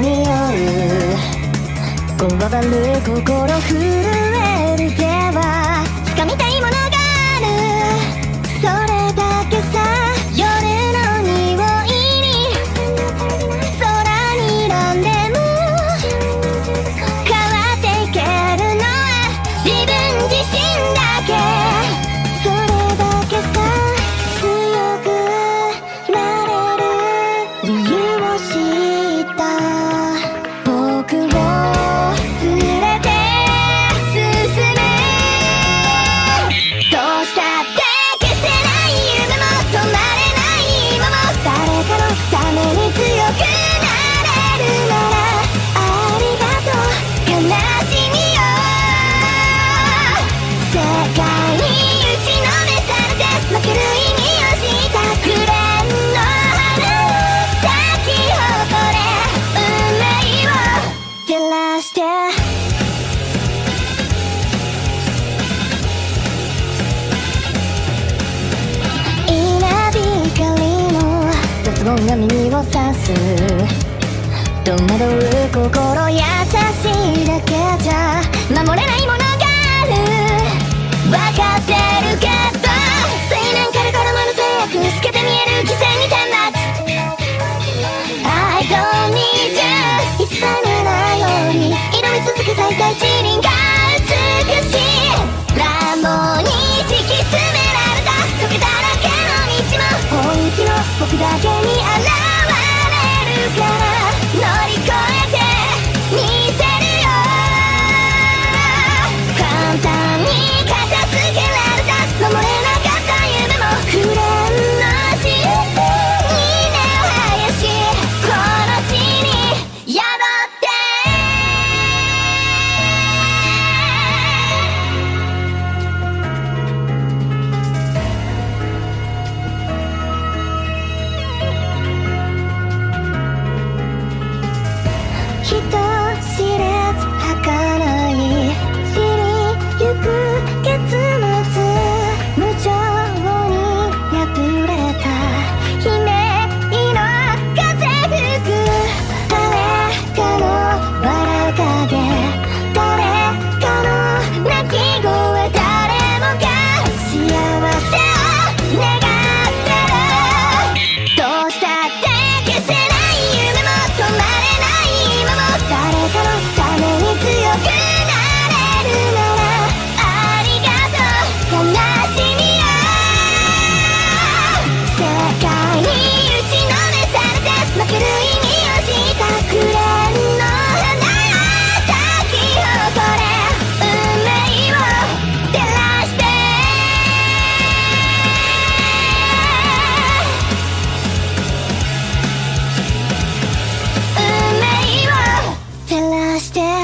に合う。転がる心震え世界に打ちのめされて負ける意味をした紅蓮の花咲き誇れ運命を照らして。音が耳を刺す。戸惑う心優しいだけじゃ守れないもの現れるから知れず儚して。